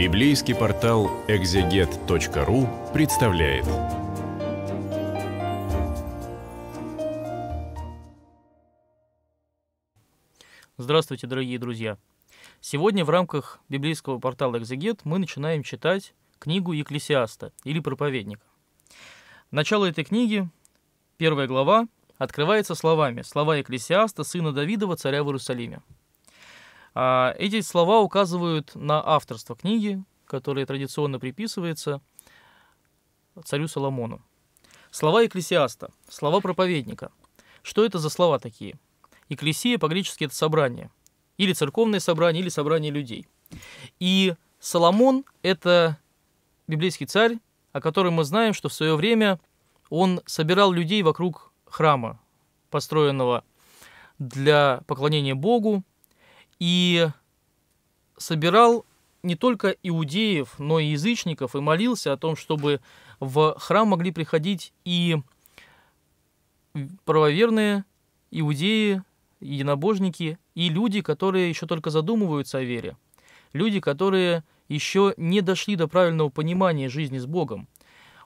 Библейский портал экзегет.ру представляет. Здравствуйте, дорогие друзья! Сегодня в рамках библейского портала «Экзегет» мы начинаем читать книгу Екклесиаста или Проповедника. Начало этой книги, первая глава, открывается словами «Слова Екклесиаста, сына Давидова, царя в Иерусалиме». А эти слова указывают на авторство книги, которое традиционно приписывается царю Соломону. Слова Екклесиаста, слова проповедника. Что это за слова такие? Екклесия по-гречески это собрание, или церковное собрание, или собрание людей. И Соломон – это библейский царь, о котором мы знаем, что в свое время он собирал людей вокруг храма, построенного для поклонения Богу, и собирал не только иудеев, но и язычников, и молился о том, чтобы в храм могли приходить и правоверные иудеи, единобожники, и люди, которые еще только задумываются о вере. Люди, которые еще не дошли до правильного понимания жизни с Богом.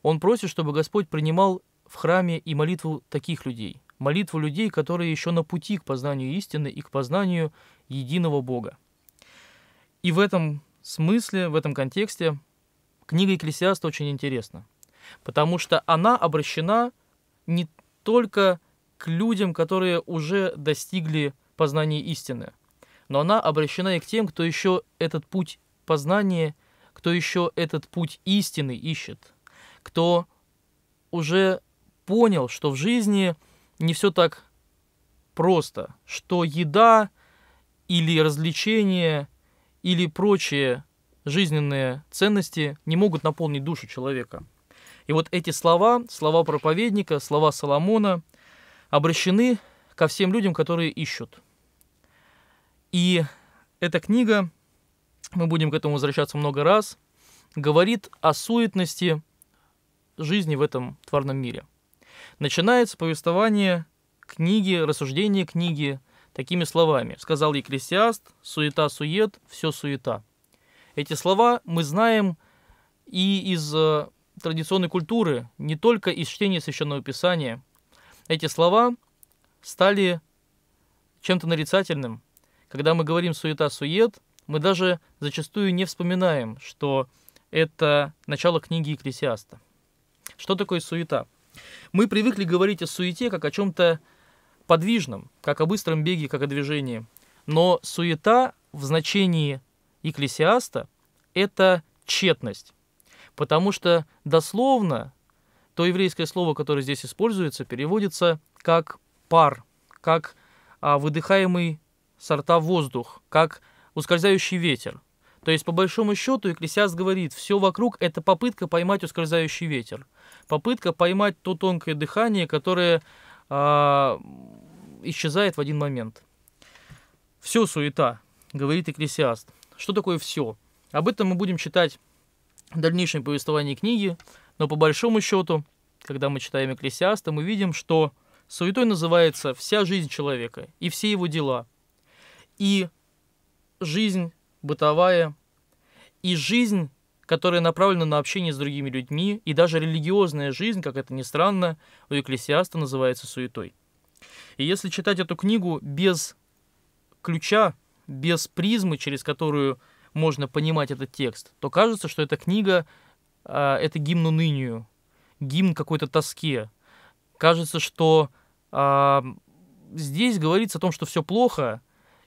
Он просит, чтобы Господь принимал в храме и молитву таких людей, молитву людей, которые еще на пути к познанию истины и к познанию единого Бога. И в этом смысле, в этом контексте книга Екклесиаста очень интересна, потому что она обращена не только к людям, которые уже достигли познания истины, но она обращена и к тем, кто еще этот путь познания, кто еще этот путь истины ищет, кто уже понял, что в жизни не все так просто, что еда или развлечения или прочие жизненные ценности не могут наполнить душу человека. И вот эти слова, слова проповедника, слова Соломона обращены ко всем людям, которые ищут. И эта книга, мы будем к этому возвращаться много раз, говорит о суетности жизни в этом тварном мире – Начинается повествование книги, рассуждение книги такими словами. Сказал Екклесиаст, суета-сует, все суета. Эти слова мы знаем и из э, традиционной культуры, не только из чтения Священного Писания. Эти слова стали чем-то нарицательным. Когда мы говорим «суета-сует», мы даже зачастую не вспоминаем, что это начало книги Екклесиаста. Что такое суета? Мы привыкли говорить о суете как о чем-то подвижном, как о быстром беге, как о движении. Но суета в значении экклесиаста – это тщетность. Потому что дословно то еврейское слово, которое здесь используется, переводится как пар, как а, выдыхаемый сорта воздух, как ускользающий ветер. То есть, по большому счету, Экклесиаст говорит, все вокруг – это попытка поймать ускользающий ветер. Попытка поймать то тонкое дыхание, которое а, исчезает в один момент. Все суета, говорит Экклесиаст. Что такое все? Об этом мы будем читать в дальнейшем повествовании книги, но по большому счету, когда мы читаем Экклесиаста, мы видим, что суетой называется вся жизнь человека и все его дела. И жизнь бытовая, и жизнь, которая направлена на общение с другими людьми, и даже религиозная жизнь, как это ни странно, у экклесиаста называется суетой. И если читать эту книгу без ключа, без призмы, через которую можно понимать этот текст, то кажется, что эта книга э, это гимн унынию, гимн какой-то тоске. Кажется, что э, здесь говорится о том, что все плохо,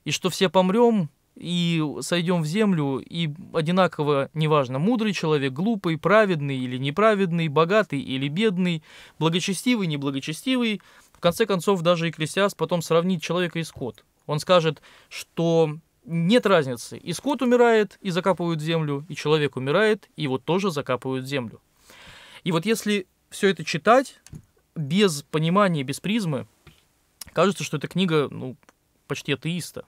и что все помрем, и сойдем в землю, и одинаково, неважно, мудрый человек, глупый, праведный или неправедный, богатый или бедный, благочестивый, неблагочестивый, в конце концов даже Экклесиас потом сравнит человека и скот. Он скажет, что нет разницы, и скот умирает, и закапывают землю, и человек умирает, и его тоже закапывают землю. И вот если все это читать без понимания, без призмы, кажется, что эта книга ну, почти атеиста.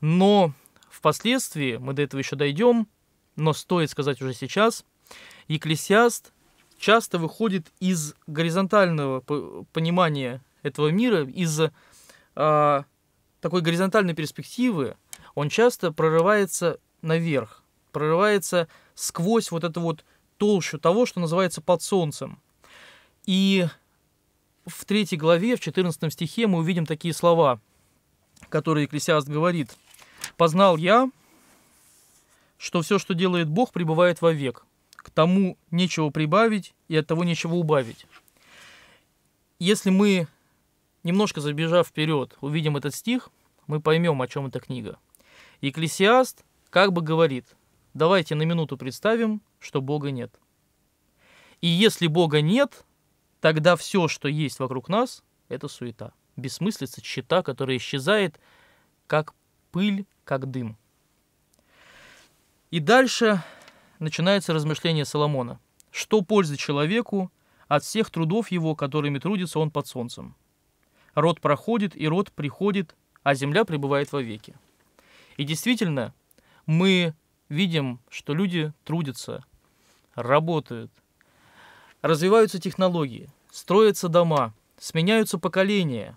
Но Впоследствии, мы до этого еще дойдем, но стоит сказать уже сейчас, Екклесиаст часто выходит из горизонтального понимания этого мира, из а, такой горизонтальной перспективы, он часто прорывается наверх, прорывается сквозь вот эту вот толщу того, что называется под солнцем. И в третьей главе, в 14 стихе мы увидим такие слова, которые Екклесиаст говорит. «Познал я, что все, что делает Бог, пребывает вовек. К тому нечего прибавить, и от того нечего убавить». Если мы, немножко забежав вперед, увидим этот стих, мы поймем, о чем эта книга. Екклесиаст как бы говорит, давайте на минуту представим, что Бога нет. И если Бога нет, тогда все, что есть вокруг нас, это суета, бессмыслица, щита, которая исчезает, как пыль, как дым. И дальше начинается размышление Соломона. Что пользы человеку от всех трудов его, которыми трудится он под солнцем? Род проходит, и род приходит, а земля пребывает вовеки. И действительно, мы видим, что люди трудятся, работают, развиваются технологии, строятся дома, сменяются поколения.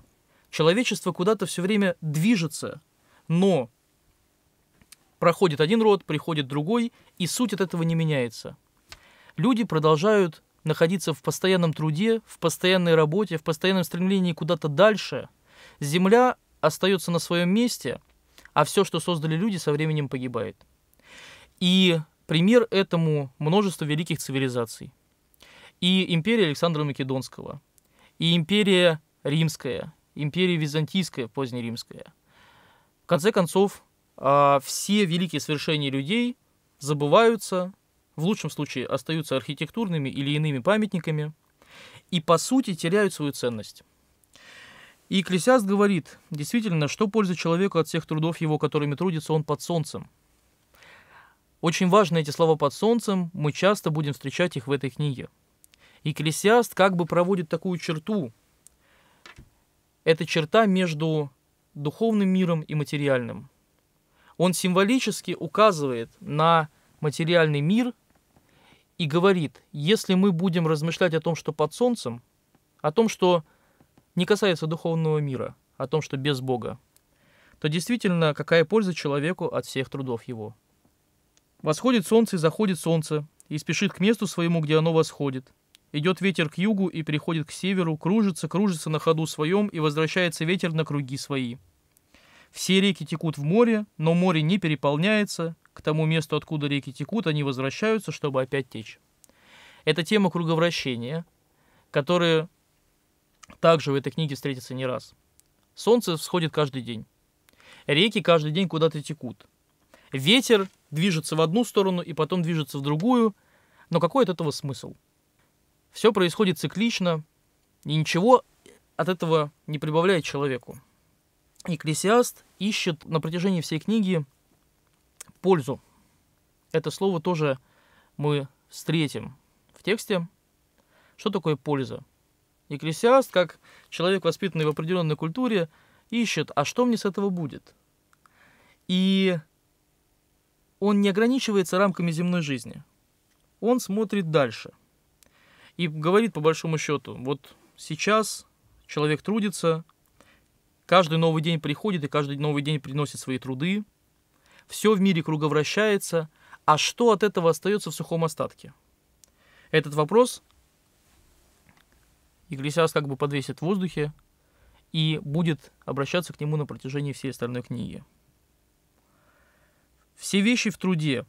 Человечество куда-то все время движется, но проходит один род, приходит другой, и суть от этого не меняется. Люди продолжают находиться в постоянном труде, в постоянной работе, в постоянном стремлении куда-то дальше. Земля остается на своем месте, а все, что создали люди, со временем погибает. И пример этому множество великих цивилизаций. И империя Александра Македонского, и империя Римская, империя Византийская, позднеримская. В конце концов, все великие свершения людей забываются, в лучшем случае остаются архитектурными или иными памятниками, и по сути теряют свою ценность. И Экклесиаст говорит, действительно, что польза человеку от всех трудов его, которыми трудится он под солнцем. Очень важны эти слова под солнцем, мы часто будем встречать их в этой книге. Экклесиаст как бы проводит такую черту. Это черта между духовным миром и материальным. Он символически указывает на материальный мир и говорит, если мы будем размышлять о том, что под солнцем, о том, что не касается духовного мира, о том, что без Бога, то действительно какая польза человеку от всех трудов его. Восходит солнце и заходит солнце, и спешит к месту своему, где оно восходит. Идет ветер к югу и переходит к северу, кружится, кружится на ходу своем, и возвращается ветер на круги свои. Все реки текут в море, но море не переполняется, к тому месту, откуда реки текут, они возвращаются, чтобы опять течь. Это тема круговращения, которая также в этой книге встретится не раз. Солнце всходит каждый день. Реки каждый день куда-то текут. Ветер движется в одну сторону и потом движется в другую, но какой от этого смысл? Все происходит циклично, и ничего от этого не прибавляет человеку. Экклесиаст ищет на протяжении всей книги пользу. Это слово тоже мы встретим в тексте. Что такое польза? Экклесиаст, как человек, воспитанный в определенной культуре, ищет, а что мне с этого будет? И он не ограничивается рамками земной жизни. Он смотрит дальше. И говорит по большому счету, вот сейчас человек трудится, каждый новый день приходит, и каждый новый день приносит свои труды, все в мире круговращается, а что от этого остается в сухом остатке? Этот вопрос Екклесиаст как бы подвесит в воздухе и будет обращаться к нему на протяжении всей остальной книги. Все вещи в труде.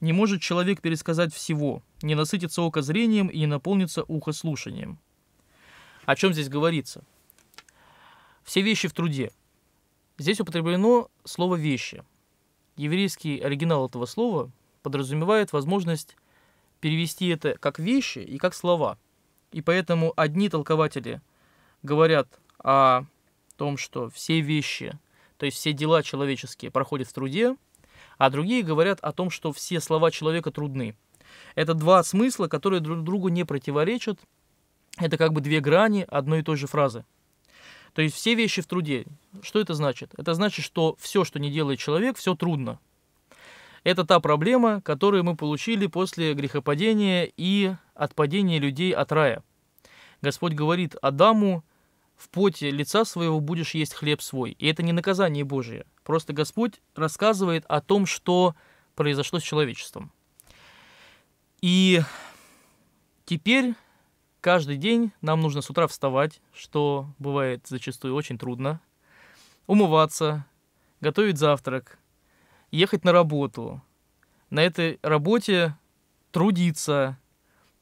Не может человек пересказать всего, не насытится око зрением и не наполнится ухо слушанием. О чем здесь говорится? Все вещи в труде. Здесь употреблено слово «вещи». Еврейский оригинал этого слова подразумевает возможность перевести это как вещи и как слова – и поэтому одни толкователи говорят о том, что все вещи, то есть все дела человеческие проходят в труде, а другие говорят о том, что все слова человека трудны. Это два смысла, которые друг другу не противоречат. Это как бы две грани одной и той же фразы. То есть все вещи в труде. Что это значит? Это значит, что все, что не делает человек, все трудно. Это та проблема, которую мы получили после грехопадения и отпадения людей от рая. Господь говорит Адаму, в поте лица своего будешь есть хлеб свой. И это не наказание Божие. Просто Господь рассказывает о том, что произошло с человечеством. И теперь каждый день нам нужно с утра вставать, что бывает зачастую очень трудно, умываться, готовить завтрак, ехать на работу, на этой работе трудиться,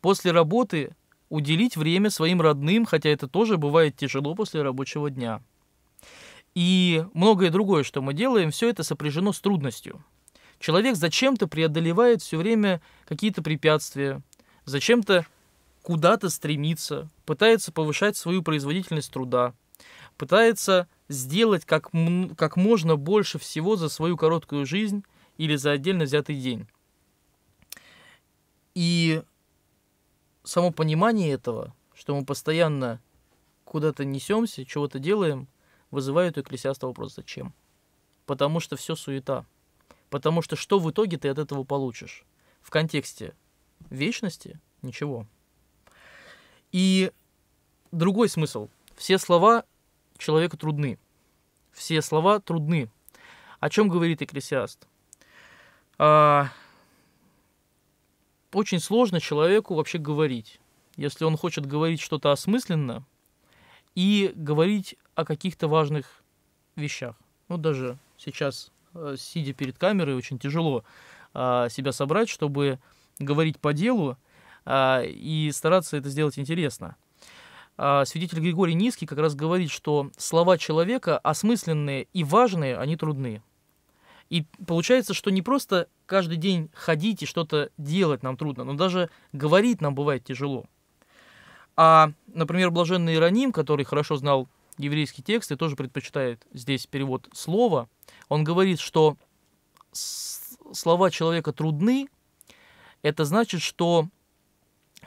после работы уделить время своим родным, хотя это тоже бывает тяжело после рабочего дня. И многое другое, что мы делаем, все это сопряжено с трудностью. Человек зачем-то преодолевает все время какие-то препятствия, зачем-то куда-то стремится, пытается повышать свою производительность труда, пытается сделать как, как можно больше всего за свою короткую жизнь или за отдельно взятый день. И само понимание этого, что мы постоянно куда-то несемся, чего-то делаем, вызывает у экклесиаста вопрос «зачем?». Потому что все суета. Потому что что в итоге ты от этого получишь? В контексте вечности – ничего. И другой смысл. Все слова человеку трудны. Все слова трудны. О чем говорит Экклесиаст? А, очень сложно человеку вообще говорить, если он хочет говорить что-то осмысленно и говорить о каких-то важных вещах. Ну, даже сейчас, э, сидя перед камерой, очень тяжело а, себя собрать, чтобы говорить по делу и стараться это сделать интересно. А, святитель Григорий Низкий как раз говорит, что слова человека осмысленные и важные, они трудны. И получается, что не просто каждый день ходить и что-то делать нам трудно, но даже говорить нам бывает тяжело. А, например, блаженный Ироним, который хорошо знал еврейский текст и тоже предпочитает здесь перевод слова, он говорит, что слова человека трудны, это значит, что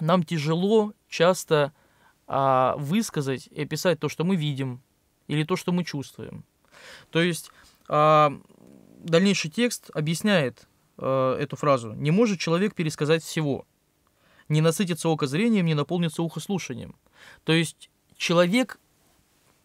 нам тяжело часто а, высказать и описать то, что мы видим, или то, что мы чувствуем. То есть а, дальнейший текст объясняет а, эту фразу. Не может человек пересказать всего. Не насытится око зрением, не наполнится ухо слушанием. То есть человек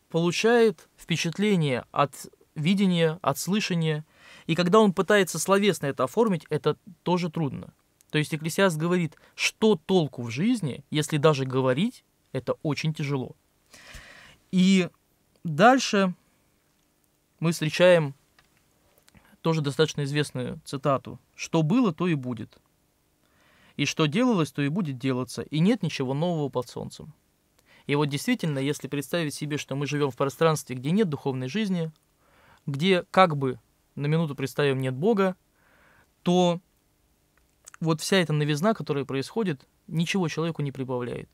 получает впечатление от видения, от слышания, и когда он пытается словесно это оформить, это тоже трудно. То есть Экклесиаст говорит, что толку в жизни, если даже говорить, это очень тяжело. И дальше мы встречаем тоже достаточно известную цитату. «Что было, то и будет. И что делалось, то и будет делаться. И нет ничего нового под солнцем». И вот действительно, если представить себе, что мы живем в пространстве, где нет духовной жизни, где как бы на минуту представим нет Бога, то вот вся эта новизна, которая происходит, ничего человеку не прибавляет.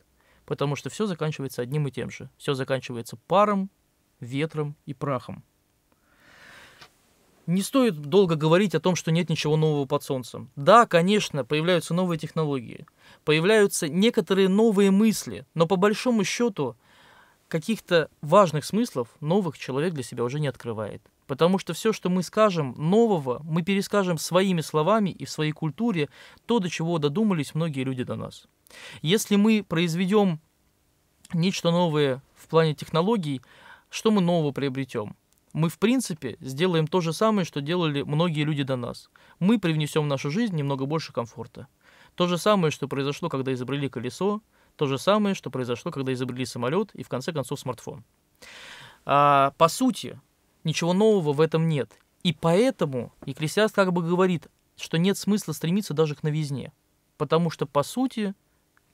Потому что все заканчивается одним и тем же. Все заканчивается паром, ветром и прахом. Не стоит долго говорить о том, что нет ничего нового под солнцем. Да, конечно, появляются новые технологии, появляются некоторые новые мысли, но по большому счету каких-то важных смыслов новых человек для себя уже не открывает. Потому что все, что мы скажем нового, мы перескажем своими словами и в своей культуре то, до чего додумались многие люди до нас. Если мы произведем нечто новое в плане технологий, что мы нового приобретем? Мы, в принципе, сделаем то же самое, что делали многие люди до нас. Мы привнесем в нашу жизнь немного больше комфорта. То же самое, что произошло, когда изобрели колесо, то же самое, что произошло, когда изобрели самолет и, в конце концов, смартфон. А, по сути, Ничего нового в этом нет. И поэтому Екклесиаст как бы говорит, что нет смысла стремиться даже к новизне. Потому что, по сути,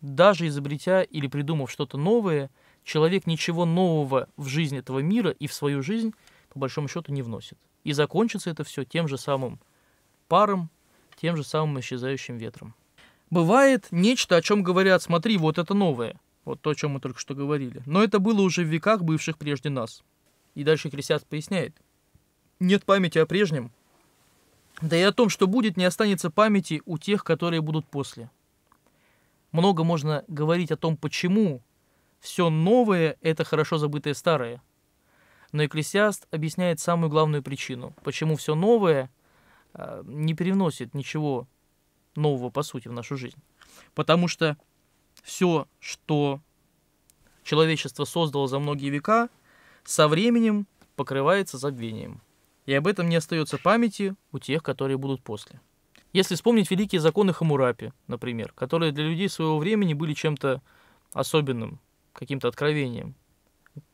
даже изобретя или придумав что-то новое, человек ничего нового в жизнь этого мира и в свою жизнь, по большому счету, не вносит. И закончится это все тем же самым паром, тем же самым исчезающим ветром. Бывает нечто, о чем говорят, смотри, вот это новое, вот то, о чем мы только что говорили. Но это было уже в веках, бывших прежде нас. И дальше Христиас поясняет. Нет памяти о прежнем, да и о том, что будет, не останется памяти у тех, которые будут после. Много можно говорить о том, почему все новое – это хорошо забытое старое. Но Экклесиаст объясняет самую главную причину, почему все новое а, не переносит ничего нового, по сути, в нашу жизнь. Потому что все, что человечество создало за многие века – со временем покрывается забвением. И об этом не остается памяти у тех, которые будут после. Если вспомнить великие законы Хамурапи, например, которые для людей своего времени были чем-то особенным, каким-то откровением,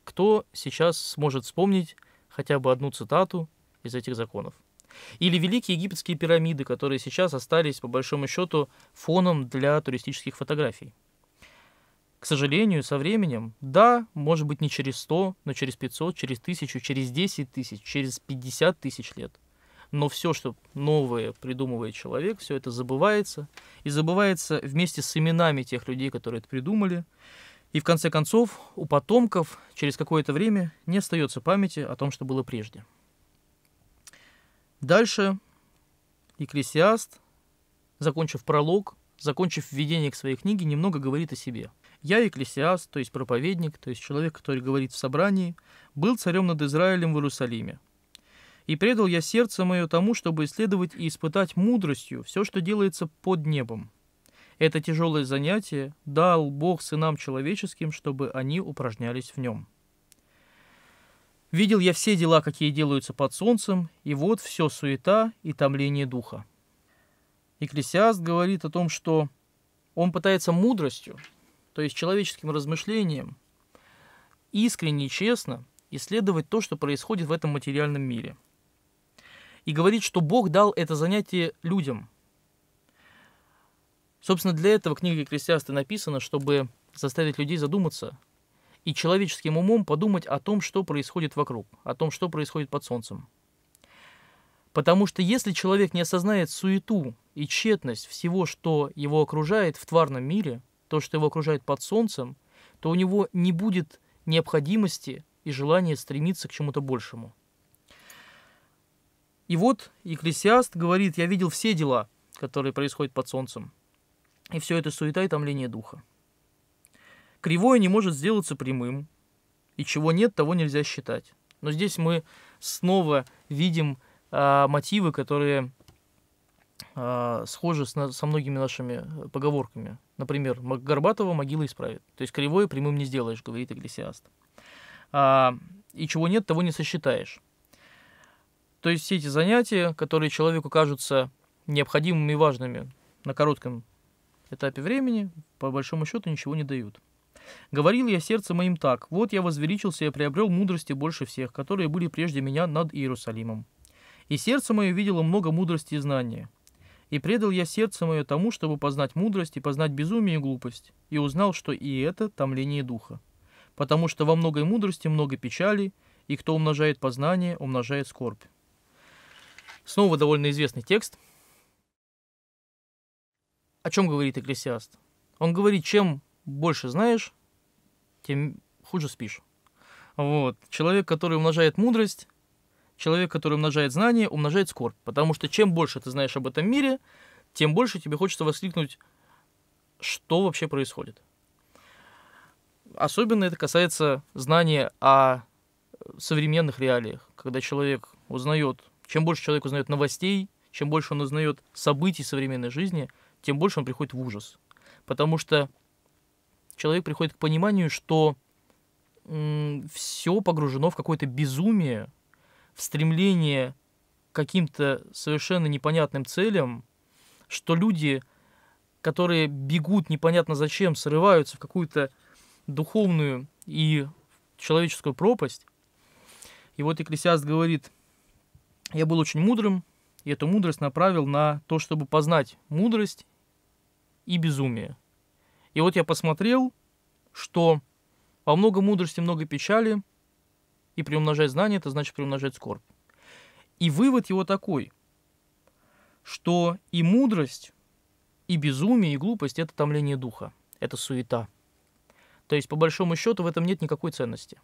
кто сейчас сможет вспомнить хотя бы одну цитату из этих законов? Или великие египетские пирамиды, которые сейчас остались, по большому счету, фоном для туристических фотографий. К сожалению, со временем, да, может быть не через 100, но через 500, через 1000, через 10 тысяч, через 50 тысяч лет. Но все, что новое придумывает человек, все это забывается. И забывается вместе с именами тех людей, которые это придумали. И в конце концов, у потомков через какое-то время не остается памяти о том, что было прежде. Дальше Екклесиаст, закончив пролог, закончив введение к своей книге, немного говорит о себе. «Я Екклесиаст, то есть проповедник, то есть человек, который говорит в собрании, был царем над Израилем в Иерусалиме. И предал я сердце мое тому, чтобы исследовать и испытать мудростью все, что делается под небом. Это тяжелое занятие дал Бог сынам человеческим, чтобы они упражнялись в нем». Видел я все дела, какие делаются под солнцем, и вот все суета и томление духа. Екклесиаст говорит о том, что он пытается мудростью, то есть человеческим размышлением, искренне и честно исследовать то, что происходит в этом материальном мире. И говорит, что Бог дал это занятие людям. Собственно, для этого книга Екклесиаста написана, чтобы заставить людей задуматься – и человеческим умом подумать о том, что происходит вокруг, о том, что происходит под солнцем. Потому что если человек не осознает суету и тщетность всего, что его окружает в тварном мире, то, что его окружает под солнцем, то у него не будет необходимости и желания стремиться к чему-то большему. И вот Екклесиаст говорит, я видел все дела, которые происходят под солнцем. И все это суета и томление духа. Кривое не может сделаться прямым, и чего нет, того нельзя считать. Но здесь мы снова видим а, мотивы, которые а, схожи с, со многими нашими поговорками. Например, Горбатова могила исправит. То есть кривое прямым не сделаешь, говорит Эклесиаст. А, и чего нет, того не сосчитаешь. То есть все эти занятия, которые человеку кажутся необходимыми и важными на коротком этапе времени, по большому счету ничего не дают. Говорил я сердцем моим так, вот я возвеличился и приобрел мудрости больше всех, которые были прежде меня над Иерусалимом. И сердце мое видело много мудрости и знания. И предал я сердце мое тому, чтобы познать мудрость и познать безумие и глупость, и узнал, что и это томление духа. Потому что во многой мудрости много печали, и кто умножает познание, умножает скорбь. Снова довольно известный текст. О чем говорит Экклесиаст? Он говорит, чем больше знаешь, тем хуже спишь. Вот. Человек, который умножает мудрость, человек, который умножает знания, умножает скорбь. Потому что чем больше ты знаешь об этом мире, тем больше тебе хочется воскликнуть, что вообще происходит. Особенно это касается знания о современных реалиях, когда человек узнает, чем больше человек узнает новостей, чем больше он узнает событий современной жизни, тем больше он приходит в ужас. Потому что человек приходит к пониманию, что все погружено в какое-то безумие, стремление к каким-то совершенно непонятным целям, что люди, которые бегут непонятно зачем, срываются в какую-то духовную и человеческую пропасть. И вот Экклесиаст говорит, я был очень мудрым, и эту мудрость направил на то, чтобы познать мудрость и безумие. И вот я посмотрел, что во много мудрости, много печали, и приумножать знания, это значит приумножать скорбь. И вывод его такой, что и мудрость, и безумие, и глупость – это томление духа, это суета. То есть, по большому счету, в этом нет никакой ценности.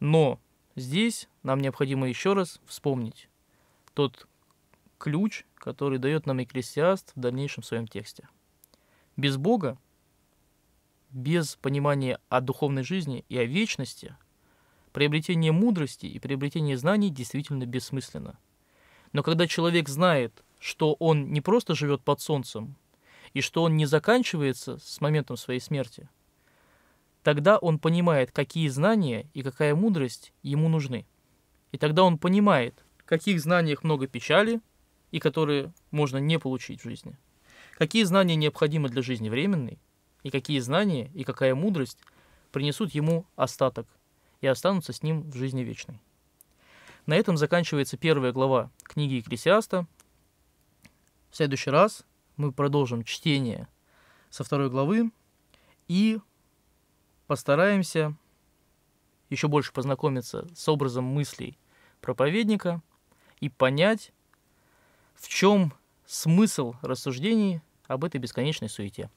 Но здесь нам необходимо еще раз вспомнить тот ключ, который дает нам Экклесиаст в дальнейшем своем тексте – без Бога, без понимания о духовной жизни и о вечности, приобретение мудрости и приобретение знаний действительно бессмысленно. Но когда человек знает, что он не просто живет под солнцем, и что он не заканчивается с моментом своей смерти, тогда он понимает, какие знания и какая мудрость ему нужны. И тогда он понимает, каких знаниях много печали, и которые можно не получить в жизни. Какие знания необходимы для жизни временной, и какие знания и какая мудрость принесут ему остаток и останутся с ним в жизни вечной. На этом заканчивается первая глава книги Екклесиаста. В следующий раз мы продолжим чтение со второй главы и постараемся еще больше познакомиться с образом мыслей проповедника и понять, в чем смысл рассуждений об этой бесконечной суете.